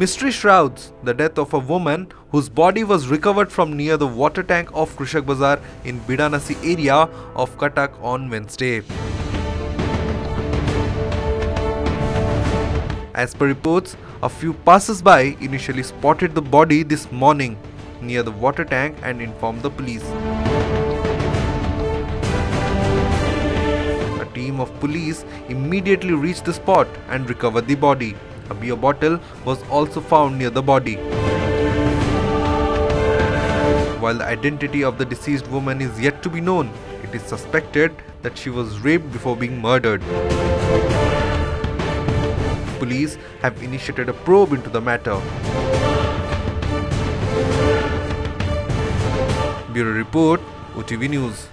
Mystery shrouds the death of a woman whose body was recovered from near the water tank of Krushak Bazar in Bidanasi area of Cuttack on Wednesday. As per reports, a few passers-by initially spotted the body this morning near the water tank and informed the police. A team of police immediately reached the spot and recovered the body. A beer bottle was also found near the body. While the identity of the deceased woman is yet to be known, it is suspected that she was raped before being murdered. Police have initiated a probe into the matter. Bureau Report, OTV News.